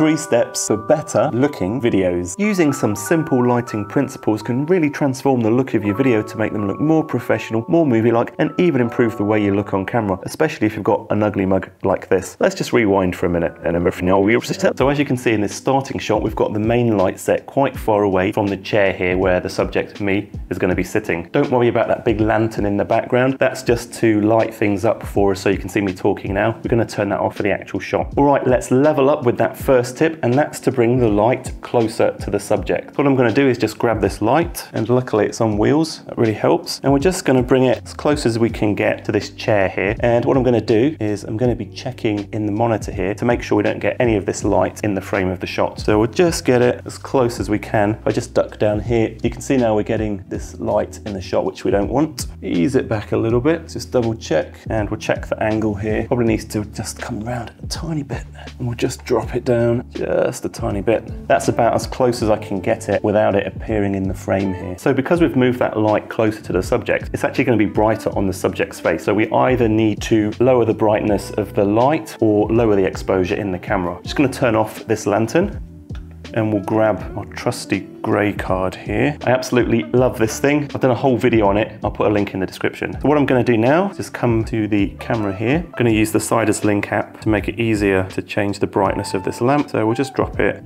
Three steps for better looking videos. Using some simple lighting principles can really transform the look of your video to make them look more professional, more movie-like, and even improve the way you look on camera, especially if you've got an ugly mug like this. Let's just rewind for a minute and everything. So as you can see in this starting shot, we've got the main light set quite far away from the chair here where the subject, me, is going to be sitting. Don't worry about that big lantern in the background. That's just to light things up for us so you can see me talking now. We're going to turn that off for the actual shot. All right, let's level up with that first tip, and that's to bring the light closer to the subject. What I'm going to do is just grab this light, and luckily it's on wheels. That really helps. And we're just going to bring it as close as we can get to this chair here. And what I'm going to do is I'm going to be checking in the monitor here to make sure we don't get any of this light in the frame of the shot. So we'll just get it as close as we can. If I just duck down here, you can see now we're getting this light in the shot, which we don't want. Ease it back a little bit, just double check, and we'll check the angle here. Probably needs to just come around a tiny bit, and we'll just drop it down just a tiny bit. That's about as close as I can get it without it appearing in the frame here. So because we've moved that light closer to the subject, it's actually going to be brighter on the subject's face. So we either need to lower the brightness of the light or lower the exposure in the camera. Just going to turn off this lantern and we'll grab our trusty grey card here. I absolutely love this thing. I've done a whole video on it. I'll put a link in the description. So what I'm gonna do now is just come to the camera here. I'm gonna use the Sidus Link app to make it easier to change the brightness of this lamp. So we'll just drop it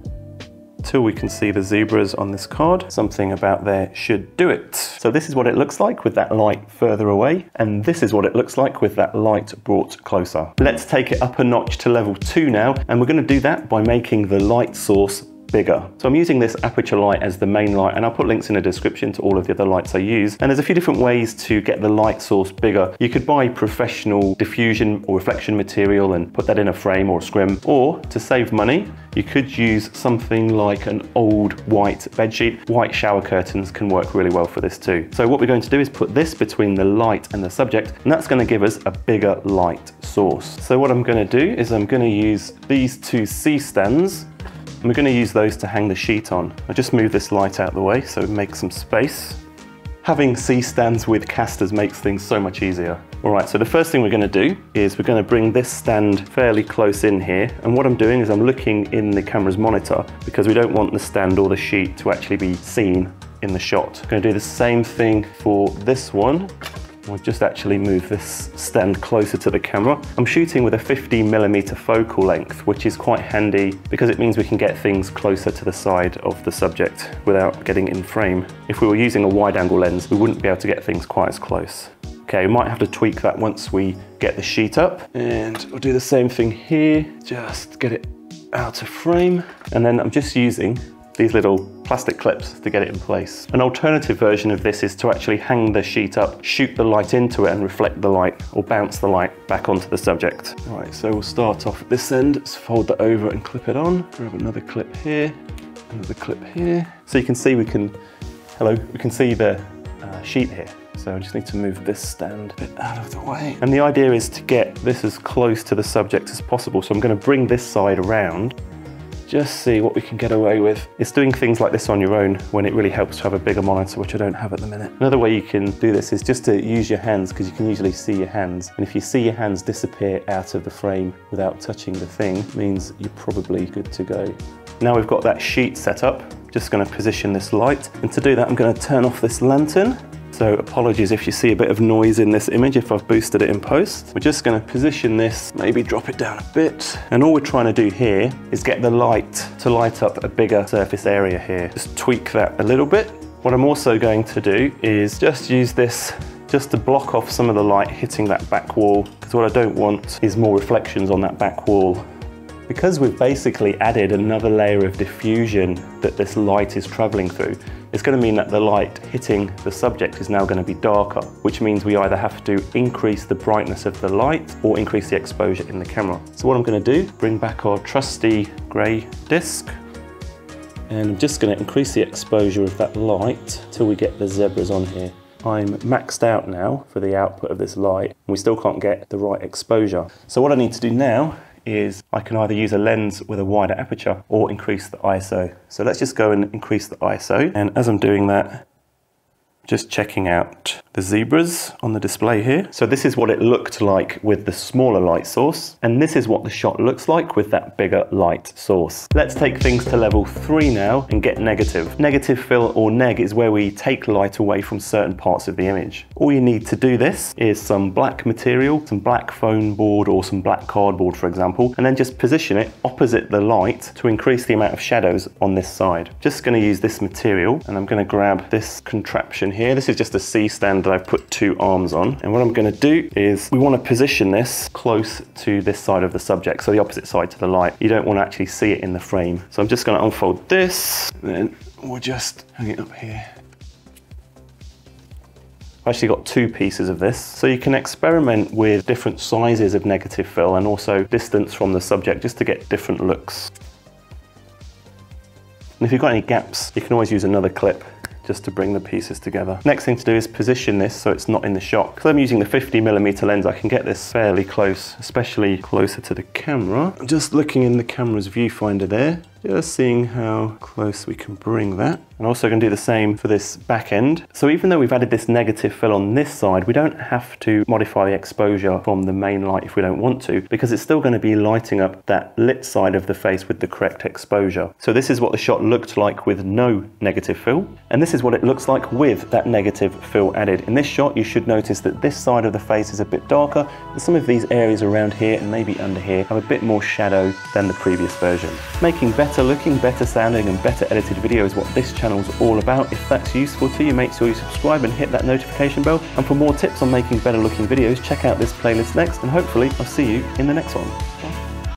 till we can see the zebras on this card. Something about there should do it. So this is what it looks like with that light further away, and this is what it looks like with that light brought closer. Let's take it up a notch to level two now, and we're gonna do that by making the light source bigger. So I'm using this Aputure light as the main light and I'll put links in the description to all of the other lights I use. And there's a few different ways to get the light source bigger. You could buy professional diffusion or reflection material and put that in a frame or a scrim. Or to save money, you could use something like an old white bedsheet. White shower curtains can work really well for this too. So what we're going to do is put this between the light and the subject, and that's going to give us a bigger light source. So what I'm going to do is I'm going to use these two C-stands and we're going to use those to hang the sheet on. I'll just move this light out of the way so make some space. Having C-stands with casters makes things so much easier. All right, so the first thing we're gonna do is we're gonna bring this stand fairly close in here. And what I'm doing is I'm looking in the camera's monitor because we don't want the stand or the sheet to actually be seen in the shot. I'm gonna do the same thing for this one. I'll just actually move this stand closer to the camera. I'm shooting with a 15 millimeter focal length, which is quite handy because it means we can get things closer to the side of the subject without getting in frame. If we were using a wide angle lens, we wouldn't be able to get things quite as close. Okay, we might have to tweak that once we get the sheet up. And we'll do the same thing here, just get it out of frame. And then I'm just using these little plastic clips to get it in place. An alternative version of this is to actually hang the sheet up, shoot the light into it and reflect the light or bounce the light back onto the subject. All right, so we'll start off at this end, fold that over and clip it on. Grab another clip here, another clip here. So you can see we can, hello, we can see the uh, sheet here. So I just need to move this stand a bit out of the way. And the idea is to get this as close to the subject as possible. So I'm gonna bring this side around just see what we can get away with. It's doing things like this on your own when it really helps to have a bigger monitor, which I don't have at the minute. Another way you can do this is just to use your hands because you can usually see your hands. And if you see your hands disappear out of the frame without touching the thing, means you're probably good to go. Now we've got that sheet set up, just gonna position this light. And to do that, I'm gonna turn off this lantern so apologies if you see a bit of noise in this image if I've boosted it in post. We're just gonna position this, maybe drop it down a bit. And all we're trying to do here is get the light to light up a bigger surface area here. Just tweak that a little bit. What I'm also going to do is just use this just to block off some of the light hitting that back wall because what I don't want is more reflections on that back wall because we've basically added another layer of diffusion that this light is traveling through, it's going to mean that the light hitting the subject is now going to be darker, which means we either have to increase the brightness of the light or increase the exposure in the camera. So what I'm going to do, bring back our trusty grey disc, and I'm just going to increase the exposure of that light till we get the zebras on here. I'm maxed out now for the output of this light, we still can't get the right exposure. So what I need to do now is I can either use a lens with a wider aperture or increase the ISO. So let's just go and increase the ISO. And as I'm doing that, Just checking out the zebras on the display here. So this is what it looked like with the smaller light source, and this is what the shot looks like with that bigger light source. Let's take things to level three now and get negative. Negative fill or neg is where we take light away from certain parts of the image. All you need to do this is some black material, some black foam board or some black cardboard for example, and then just position it opposite the light to increase the amount of shadows on this side. Just gonna use this material and I'm gonna grab this contraption here. This is just a C stand that I've put two arms on. And what I'm gonna do is we wanna position this close to this side of the subject, so the opposite side to the light. You don't wanna actually see it in the frame. So I'm just gonna unfold this, then we'll just hang it up here. I've actually got two pieces of this. So you can experiment with different sizes of negative fill and also distance from the subject just to get different looks. And if you've got any gaps, you can always use another clip just to bring the pieces together. Next thing to do is position this so it's not in the shot. Because I'm using the 50 millimeter lens, I can get this fairly close, especially closer to the camera. Just looking in the camera's viewfinder there, just seeing how close we can bring that. I'm also going to do the same for this back end. So even though we've added this negative fill on this side, we don't have to modify the exposure from the main light if we don't want to, because it's still going to be lighting up that lit side of the face with the correct exposure. So this is what the shot looked like with no negative fill, and this is what it looks like with that negative fill added. In this shot, you should notice that this side of the face is a bit darker, and some of these areas around here and maybe under here have a bit more shadow than the previous version. Making better looking, better sounding, and better edited video is what this channel channel's all about. If that's useful to you, make sure you subscribe and hit that notification bell. And for more tips on making better looking videos, check out this playlist next, and hopefully I'll see you in the next one.